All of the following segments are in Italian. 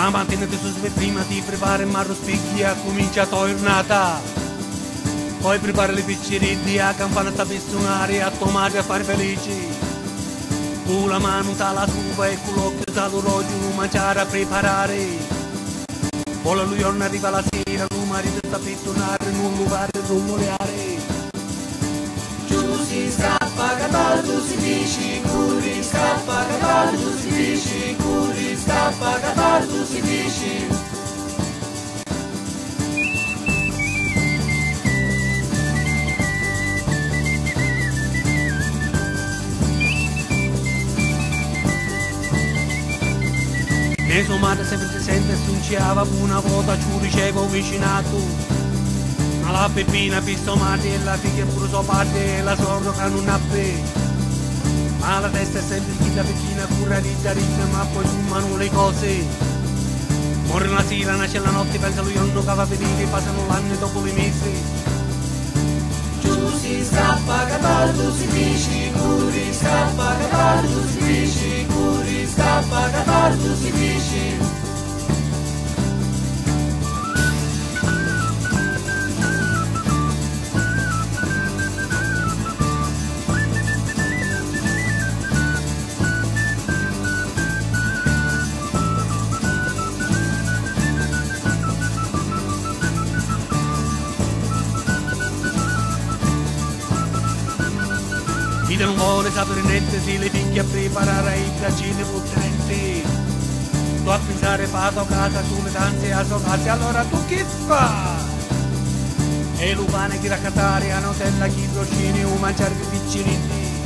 La mattina ti su prima ti prepari il marro spicchi e comincia la giornata. Poi prepari le picceretti, a campana sta per suonare, a tomate a fare felici. Tu la mano ta la supa e con l'occhio ta l'orologio, mangiare a preparare. Poi la giorno arriva la sera, il marito sta per tornare, non lugar non voleare. Giù si scappa, catardo si dici, curi, scappa, catardo si dici, curi, scappa, catardo si dici. E sua madre sempre si sente sunciava una volta ci ricevo vicinato. Ma la peppina mate e la figlia pure sua parte e la sordo che non ha pe. Ma la testa è sempre chita pechina, cura ritta ritta, ma poi sommano le cose. Muore la sera, nasce la notte, pensa lui non che venire, passano l'anno dopo le mesi. Giù si scappa, catardo si dici, curi, scappa, catardo si dici, curi, scappa, catardo si dici. Chi non vuole sapere niente si le finché a preparare i braccini potenti. Tu a pensare fatto casa sulle danze a sua casa, allora tu che fai? E lo pane che raccattare a notella chi dolcini o mangiare più piccirini.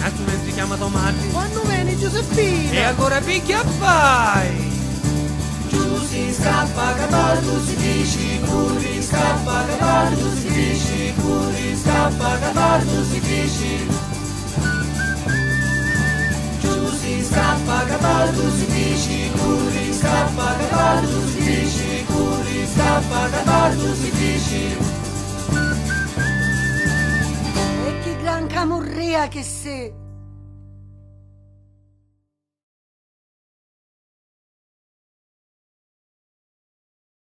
Nessuno si chiama tomati. Quando vieni Giuseppina? E ancora picchia fai? Giù si scappa, catardo si dici, curi, scappa, catardo si dici, curi, scappa, catardo si dici. Giù si scappa, catardo si dici, curi, scappa, catardo si dici, curi, scappa, catardo si dici. E che gran camurria che sei!